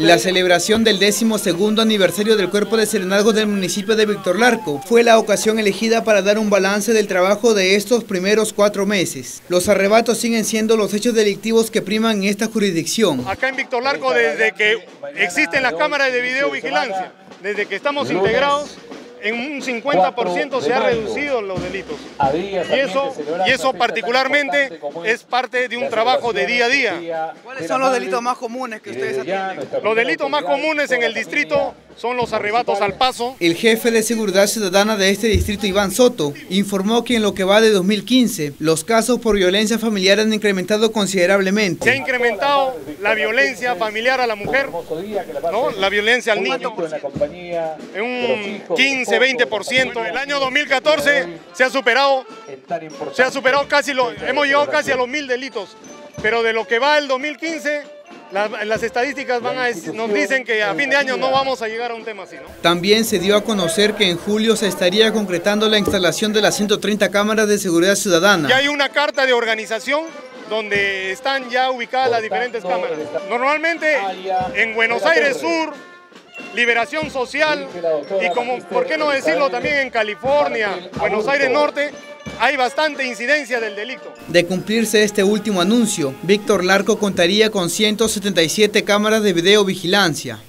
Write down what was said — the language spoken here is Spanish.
La celebración del décimo segundo aniversario del Cuerpo de Serenazgos del municipio de Víctor Larco fue la ocasión elegida para dar un balance del trabajo de estos primeros cuatro meses. Los arrebatos siguen siendo los hechos delictivos que priman en esta jurisdicción. Acá en Víctor Larco, desde que existen las cámaras de videovigilancia, desde que estamos integrados, en un 50% se ha reducido los delitos. Y eso, y eso particularmente es parte de un trabajo de día a día. ¿Cuáles son los delitos más comunes que ustedes atienden? Los delitos más comunes en el distrito son los arrebatos al paso. El jefe de Seguridad Ciudadana de este distrito, Iván Soto, informó que en lo que va de 2015, los casos por violencia familiar han incrementado considerablemente. Se ha incrementado la violencia familiar a la mujer, ¿no? la violencia al niño, en un 15, 20%. En el año 2014 se ha superado, se ha superado casi, lo, hemos llegado casi a los mil delitos, pero de lo que va el 2015 las, estadísticas van a, nos dicen que a fin de año no vamos a llegar a un tema así. También se dio a conocer que en julio se estaría concretando la instalación de las 130 cámaras de seguridad ciudadana. Ya hay una carta de organización donde están ya ubicadas las diferentes cámaras. Normalmente en Buenos Aires Sur, liberación social y como, ¿por qué no decirlo también en California, Buenos Aires Norte? Hay bastante incidencia del delito. De cumplirse este último anuncio, Víctor Larco contaría con 177 cámaras de videovigilancia.